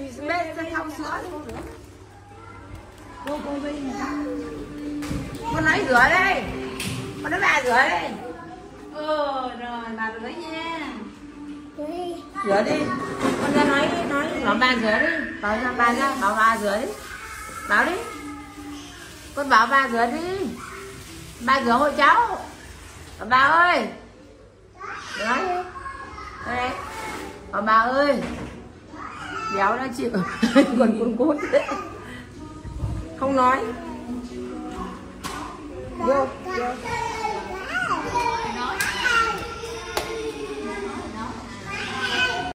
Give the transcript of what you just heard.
đây bình ra thau sữa cô cô con lấy rửa đây con nói bà rửa đây ừ rồi bà rửa nha rửa đi con ra nói nói bảo bà rửa đi bảo ra bà ra bảo bà rửa đi bảo đi con bảo bà rửa đi bà rửa hộ cháu bảo bà ơi đấy đây bảo bà ơi béo đã chịu còn cuốn cốt không nói. Vô vô.